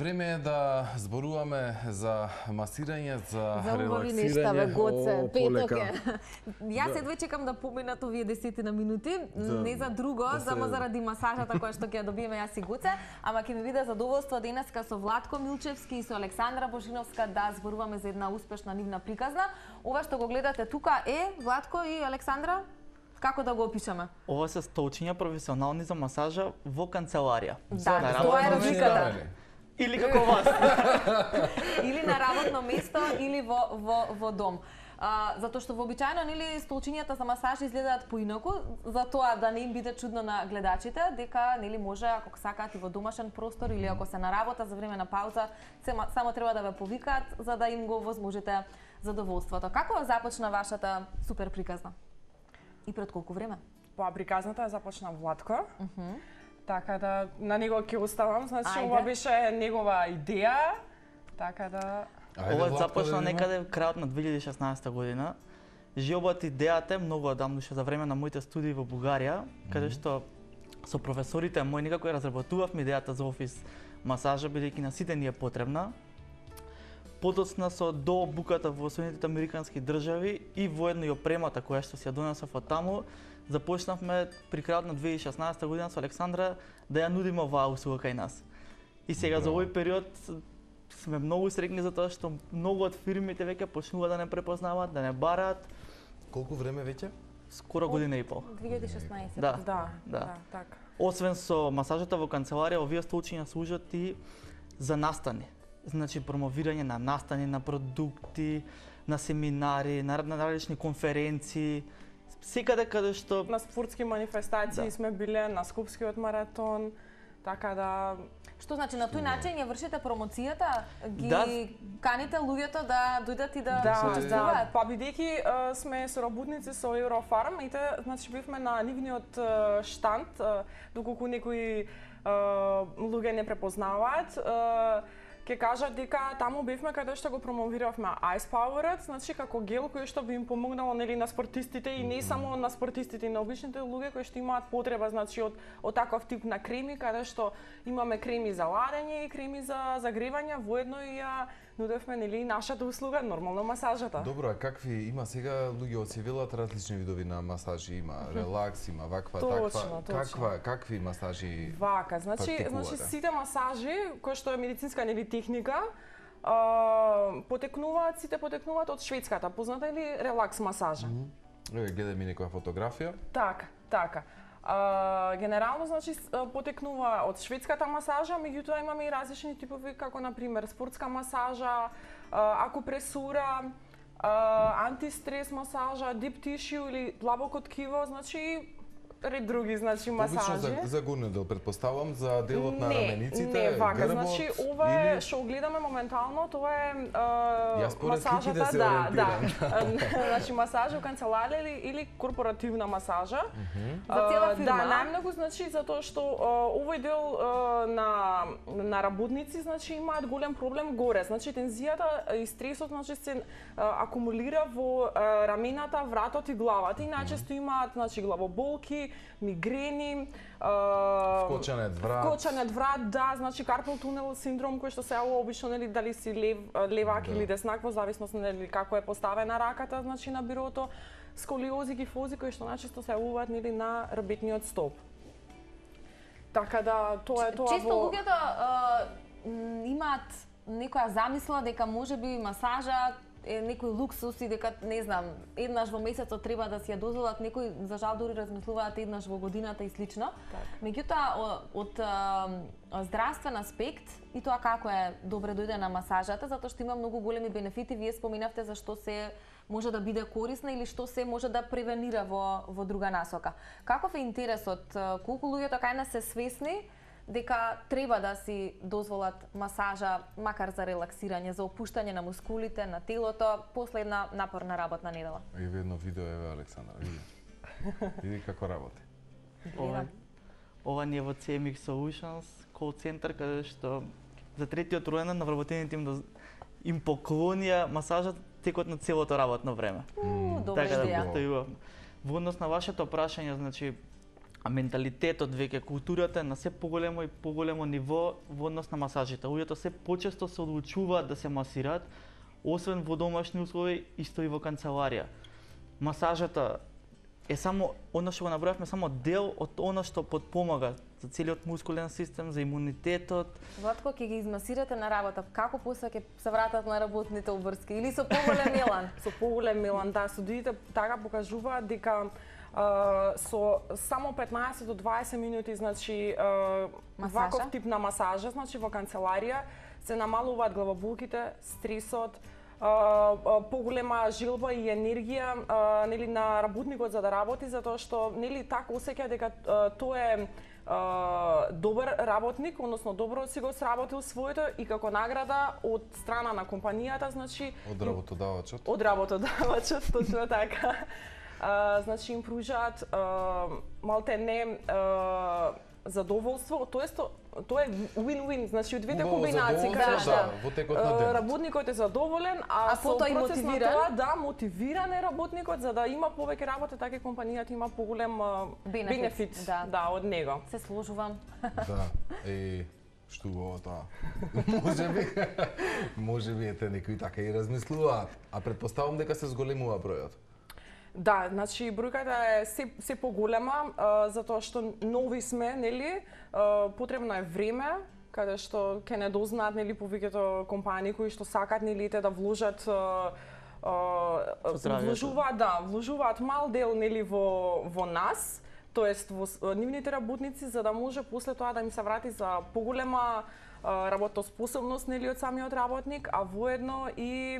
Време е да зборуваме за масирање, за, За убави релаксирање. нешта, бе, Гоце. О, Петок е. Јас едва чекам да поминат овие десетина минути, Да. не за друго, Да се- само заради масажата која што ќе ја добиеме јас и Гоце, ама ќе ми биде задоволство денеска со Владко Милчевски и со Александра Божиновска да зборуваме за една успешна нивна приказна. Ова што го гледате тука е Владко и Александра Како да го опишеме? Ова се столчиња професионални за масажа во канцеларија. Да, тоа е разликата. Или како вас. или на работно место или во во во дом. А, затоа што вообичаено нели столчињата за масаж изгледаат поинаку, затоа да не им биде чудно на гледачите, дека нели може ако сакаат и во домашен простор или ако се на работа за време на пауза, сема, само треба да ве повикаат за да им го возможите задоволството. Како започна вашата супер приказна? И пред колку време? Па приказната ја започна Владко. Така да на него ќе оставам, значи Ајде. ова беше негова идеја. Така да Ајде, Ова започна да некаде крајот на 2016 година. Живот идејата е многу одамно уште за време на моите студии во Бугарија, каде што со професорите мои некако ја разработувавме идејата за офис масажа, бидејќи на сите ни е потребна. Подоцна со до буката во Соединетите Американски држави и воедно и опремата која што си ја донесов од таму, започнавме при крајот на 2016 година со Александра да ја нудиме оваа услуга кај нас. И сега за овој период сме многу среќни за тоа што многу од фирмите веќе почнува да не препознаваат, да не бараат, Колку време веќе? скоро година и пол. 2016. Да. да, Да. да, така. Освен со масажата во канцеларија, овие столчиња служат и за настани. Значи промовирање на настани, на продукти, на семинари, на, на различни конференции, секаде каде што На спортски манифестации Да. сме биле, на Скопскиот маратон, така да Што значи на тој начин ја вршите промоцијата, ги Да. каните луѓето да дојдат и да, Да, да, учествуваат? па бидејќи сме соработници со Eurofarm и те значи бивме на нивниот штанд, доколку некои луѓе не препознаваат, ќе кажат дека таму бевме каде што го промовиравме Ice Powered, значи како гел кој што би им помогнало нели на спортистите и не само на спортистите, и на обичните луѓе кои што имаат потреба значи од од таков тип на креми каде што имаме креми за ладење и креми за загревање, воедно и ја нудевме нели нашата услуга, нормално масажата. Добро, а какви има сега луѓе од се велат различни видови на масажи, има релакс, има ваква, Точно, таква. точно. Каква, какви масажи? Вака, значи, значи сите масажи кои што е медицинска нели техника, а, потекнуваат, сите потекнуваат од шведската, позната или релакс масажа. Еве гледај ми некоја фотографија. Така, така. А, генерално значи потекнува од шведската масажа, меѓутоа имаме и различни типови како на пример спортска масажа, акупресура, антистрес масажа, дип тишју или длабоко ткиво, значи ред други значи Обично масажи. за, за горниот дел, предпоставам, за делот на не, рамениците, не, вака, грбот, значи ова е или... што гледаме моментално, тоа е а, Јас масажата, да, да. ориентирам. значи масажа у канцеларија или, или корпоративна масажа. За цела А, фирма, Да, најмногу значи затоа што а, овој дел а, на на работници значи имаат голем проблем горе. Значи тензијата и стресот значи се а, акумулира во а, рамената, вратот и главата и најчесто имаат значи главоболки, мигрени, Вкочанет врат. Вкочанет врат, да, значи карпал тунел синдром кој што се јавува обично нели дали си лев, левак Да. или деснак во зависност нели како е поставена раката значи на бирото, сколиози, гифози кои што најчесто се јавуваат нели на рбетниот стоп. Така да тоа е тоа Често во луѓето имаат некоја замисла дека можеби масажа е некој луксус и дека не знам, еднаш во месецот треба да си ја дозволат, некои за жал дури размислуваат еднаш во годината и слично. Меѓутоа од а, здравствен аспект и тоа како е добре дојде на масажата, затоа што има многу големи бенефити, вие споминавте за што се може да биде корисна или што се може да превенира во во друга насока. Каков е интересот? Колку луѓето кај нас се свесни дека треба да си дозволат масажа, макар за релаксирање, за опуштање на мускулите, на телото, после една напорна работна недела. Еве едно видео, еве Александра, види. Види како работи. ова, ова ни е во CMX Solutions, call center, каде што за третиот ројендан на вработените им, им поклонија масажат текот на целото работно време. У, добра така да постојувам. Во однос на вашето прашање, значи а менталитетот веќе културата е на се поголемо и поголемо ниво во однос на масажите. Луѓето се почесто се одлучуваат да се масираат, освен во домашни услови, исто и во канцеларија. Масажата е само, она што го набројавме, само дел од она што подпомага за целиот мускулен систем, за имунитетот. Владко, ќе ги измасирате на работа, како после ќе се вратат на работните обврски или со поголем елан? со поголем мелан, да, студиите така покажуваат дека со само 15 до 20 минути, значи, ваков тип на масажа, значи во канцеларија, се намалуваат главоболките, стресот, поголема жилба и енергија нели на работникот за да работи затоа што нели така осеќа дека тоа е добар работник, односно добро си го сработил своето и како награда од страна на компанијата, значи Од работодавачот. од работодавачот, точно така. А, значи им пружаат а, малте не а, задоволство, тоест тоа е win-win, значи од двете комбинации каде да, во текот на а, денот. работникот е задоволен, а, А со потоа и мотивиран. тоа, да, мотивиран е работникот за да има повеќе работа, така и компанијата има поголем Бенефит, бенефит, да. да, од него. Се сложувам. Да, е, што го тоа. може би, може би ете некои така и размислуваат. А предпоставам дека се зголемува бројот. Да, значи бројката е се, се поголема, а, затоа што нови сме, нели, а, потребно е време, каде што ќе не дознаат нели повеќето компании кои што сакат нели те да вложат а, а, вложуваат да, вложуваат мал дел нели во во нас, тоест во нивните работници за да може после тоа да им се врати за поголема работоспособност нели од самиот работник, а воедно и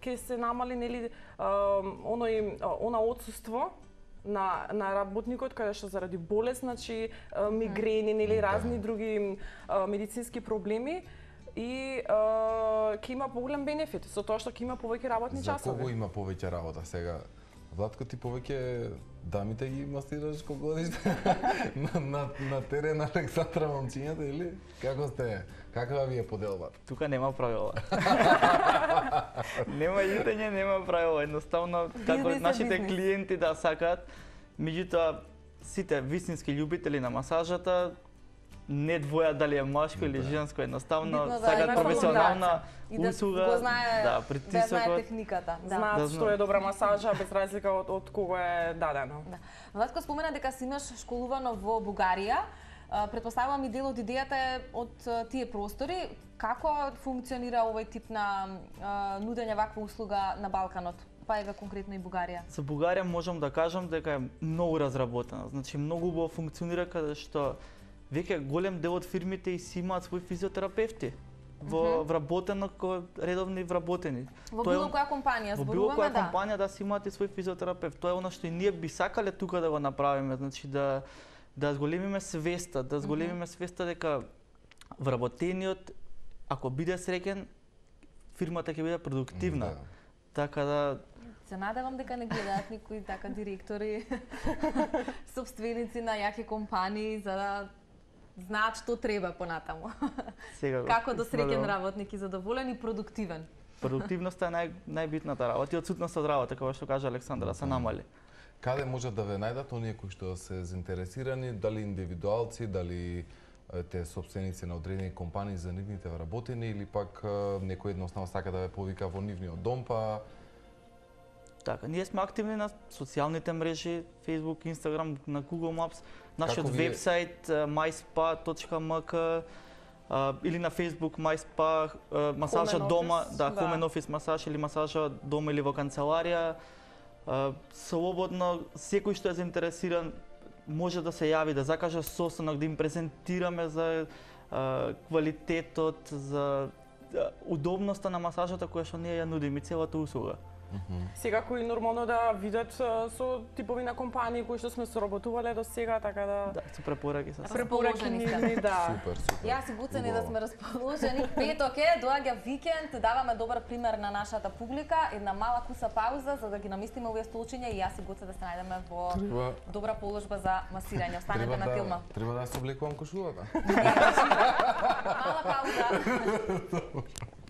ќе се намали нели оној она отсуство на на работникот каде што заради болест, значи мигрени, нели Да. разни други медицински проблеми и ќе има поголем бенефит со тоа што ќе има повеќе работни За часови. кого има повеќе работа сега? Владко, ти повеќе дамите ги масираш колку одиш на, на, на терен на Александра момчињата или како сте? Каква ви е поделбата? Тука нема правила. нема итење, нема правила. Едноставно, како нашите бизнис. клиенти да сакаат, меѓутоа сите вистински љубители на масажата не двоја дали е машко или Да. женско, едноставно Битно да сакаат професионална И да услуга, го знае, да, да знае притисокот. техниката. Да. Знаат Да што е добра масажа без разлика од, од кого е дадено. Да. Владко спомена дека си имаш школувано во Бугарија. Предпоставувам и дел од идејата е од тие простори. Како функционира овој тип на нудење ваква услуга на Балканот? Па еве конкретно и Бугарија. За Бугарија можам да кажам дека е многу разработена. Значи многу убаво функционира каде што веќе голем дел од фирмите и си имаат своји физиотерапевти во вработено ко редовни вработени. Во Тоа е било која компанија Во било зборуваме, која да. компанија да си имате свој физиотерапевт. Тоа е она што и ние би сакале тука да го направиме, значи да да зголемиме свеста, да зголемиме свеста дека вработениот ако биде среќен, фирмата ќе биде продуктивна. Да. Така да Се надевам дека не гледаат никои така директори, собственици на јаки компании за да знаат што треба понатаму. сега го Како да среќен работник и задоволен и продуктивен. Продуктивноста е нај, најбитната работа и отсутност од работа, како што кажа Александра, се намали. Каде можат да ве најдат оние кои што се заинтересирани, дали индивидуалци, дали те собственици на одредени компании за нивните вработени или пак некој едноставно сака да ве повика во нивниот дом, па Така, ние сме активни на социјалните мрежи, Facebook, Instagram, на Google Maps, нашиот вебсайт е, myspa.mk или на Facebook MySpa, масажа Home дома, office, да, да. Home Office масаж или масажа дома или во канцеларија. Слободно, секој што е заинтересиран може да се јави, да закаже состанок, да им презентираме за квалитетот, за удобноста на масажата која што ние ја нудиме и целата услуга. Секако и нормално да видат со типови на компании кои што сме соработувале до сега, така да Да, со препораки се. препораки Расположени сте. нивни, да. супер, супер. Јас и Гуцени да сме расположени. Петок е, доаѓа викенд, даваме добар пример на нашата публика. Една мала куса пауза за да ги наместиме овие столчиња и јас и Гуце да се најдеме во Треба, добра положба за масирање. Останете треба на да, филма. треба да се облекувам кошулата. Мала пауза.